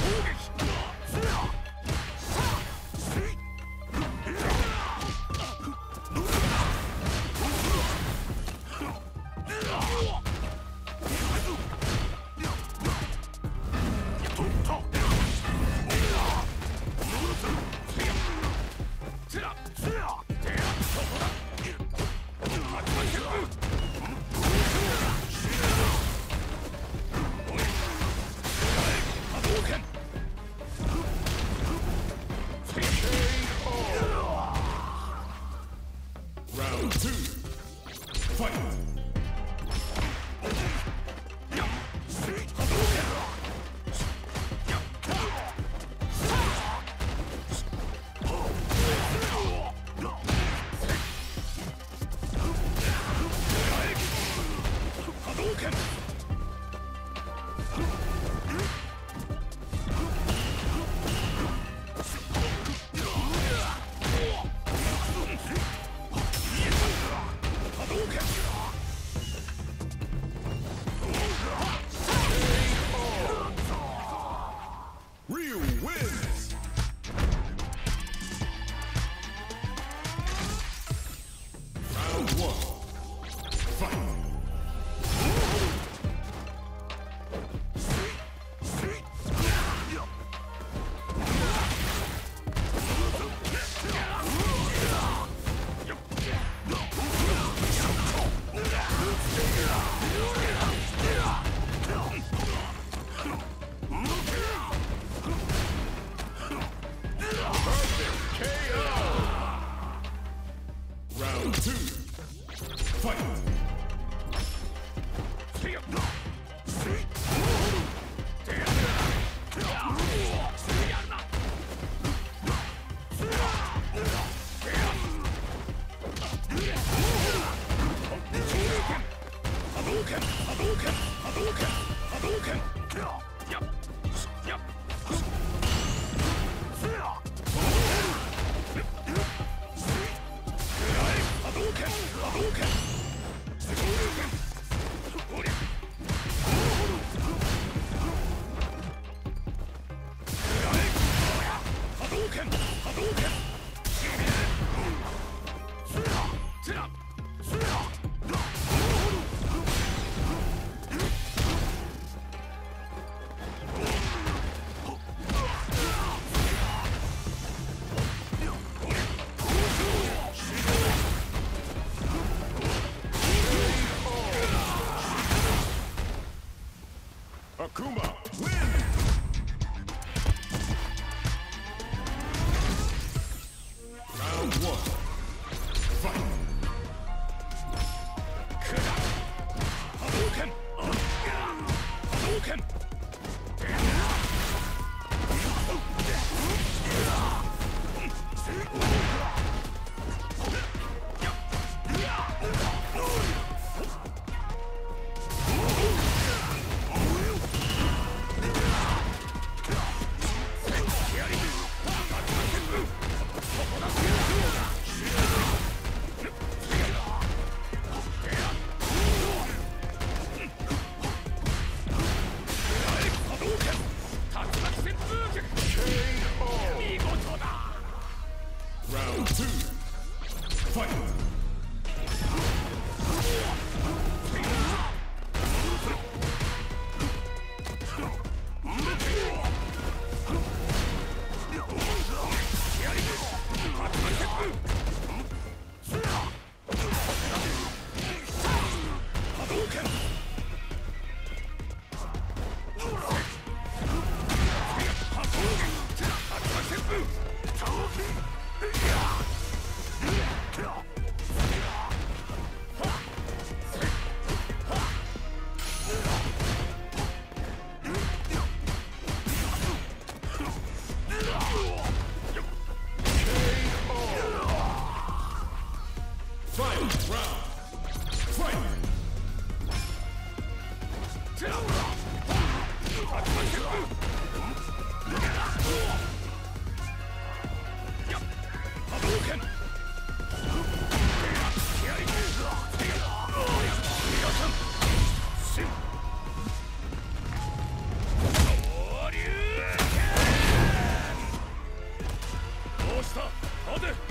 攻撃 two. Fight. One. Akuma One. Two. Fight! Round! Fight! 待て。